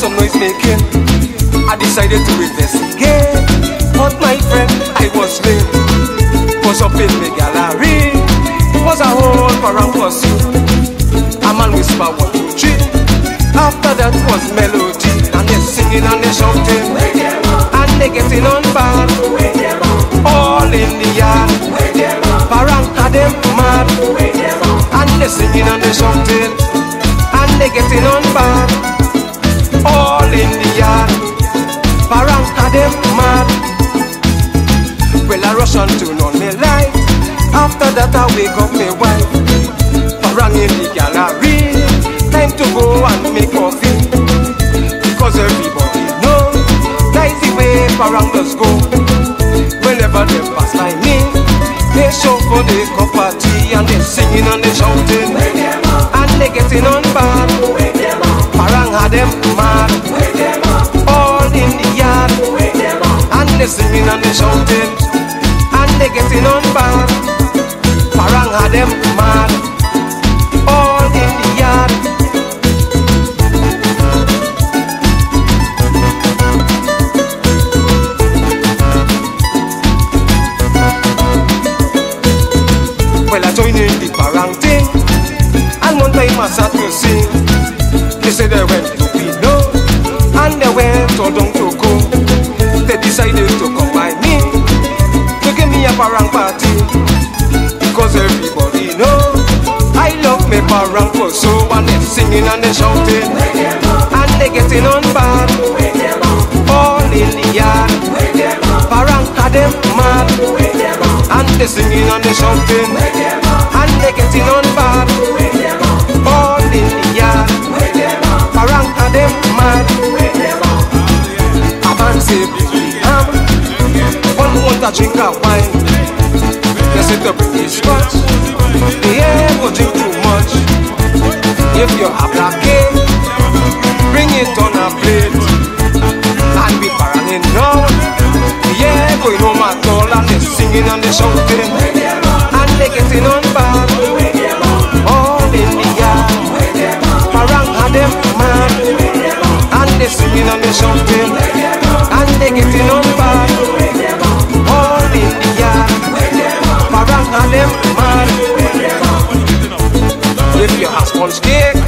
some noise making. I decided to investigate. But my friend, I was late. Was up in the gallery. Was a whole parang pursuit. A man whisper one, two, three. After that was melody. And they singing and they shouting. And they getting on bad. All in the yard. Parang them mad. And they singing and they shouting. And they getting on bad. Parang mad. Well, I rush on turn on me light. After that, I wake up my wife. Parang in the gallery. Time to go and make coffee. Because everybody know that is the way Parang does go. Whenever they pass by me, they show for the cup of tea and they singing and they shouting. Getting on. Parang had them mad. All in the yard. Well, I joined in the parang thing. And one time I sat to sing. They said they went to Pino. And they went parang party. Because everybody know. I love me parang for so. And they're singing and they're shouting. And they getting on bad. All in the yard. Parang had them mad. And they singing and they shouting And they getting on bad All in the yard Parang had them mad A man say big One want a drink of wine They say to bring his scotch. The air go drink too much. If you have black cake Bring it on a plate. And be paranging now Yeah, going home at all And they singing and they shouting. And they getting on bad. All in the yard. Parang had them mad. And they singing and they shouting. And they getting on I'm cake,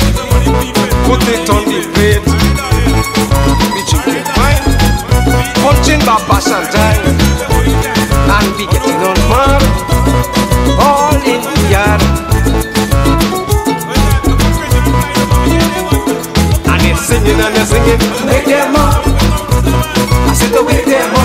put it on the plate. We drinking wine, punching babas and time, and we getting on mad, all in the yard. And they're singing and they're singing, make them up. I said, wake them up.